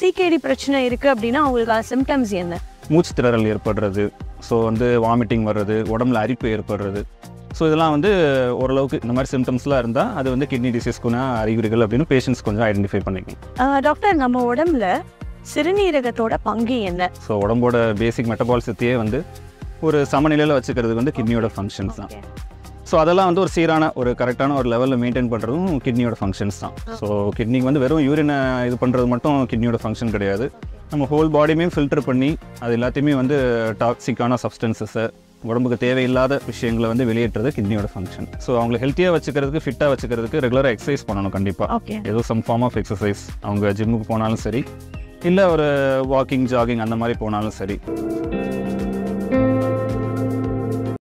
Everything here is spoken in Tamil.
சிகேடி பிரச்சனை இருக்குது அப்படின்னா அவங்களுக்கு சிம்டம்ஸ் என்ன? மூச்சு திணறல் ஏற்படுறது ஸோ வந்து வாமிட்டிங் வர்றது உடம்புல அரிப்பு ஏற்படுறது. ஸோ இதெல்லாம் வந்து ஓரளவுக்கு இந்த மாதிரி சிம்டம்ஸ்லாம் இருந்தால் அது வந்து கிட்னி டிசீஸ்க்குன அறிகுறிகள் அப்படின்னு பேஷண்ட்ஸ் கொஞ்சம் ஐடென்டிஃபை பண்ணிக்கணும். டாக்டர் நம்ம உடம்புல சிறுநீரகத்தோட பங்கு என்ன? ஸோ உடம்போட பேசிக் மெட்டபாலிசத்தையே வந்து ஒரு சமநிலையில் வச்சுக்கிறதுக்கு வந்து கிட்னியோட ஃபங்க்ஷன்ஸ் தான். ஸோ அதெல்லாம் வந்து ஒரு சீரான ஒரு கரெக்டான ஒரு லெவலில் மெயின்டைன் பண்ணுறதும் கிட்னியோட ஃபங்க்ஷன்ஸ் தான். ஸோ கிட்னிக்கு வந்து வெறும் யூரினை இது பண்ணுறது மட்டும் கிட்னியோட ஃபங்க்ஷன் கிடையாது. நம்ம ஹோல் பாடியுமே ஃபில்டர் பண்ணி அது எல்லாத்தையுமே வந்து டாக்ஸிக்கான சப்ஸ்டன்சஸை உடம்புக்கு தேவையில்லாத விஷயங்களை வந்து வெளியேற்றுறது கிட்னியோட ஃபங்க்ஷன் ஸோ அவங்களை ஹெல்த்தியாக வச்சுக்கிறதுக்கு ஃபிட்டாக வச்சுக்கிறதுக்கு ரெகுலராக எக்ஸசைஸ் பண்ணணும் கண்டிப்பாக ஏதோ சம் ஃபார்ம் ஆஃப் எக்ஸசைஸ் அவங்க ஜிம்முக்கு போனாலும் சரி இல்லை ஒரு வாக்கிங் ஜாகிங் அந்த மாதிரி போனாலும் சரி.